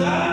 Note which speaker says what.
Speaker 1: Jesus.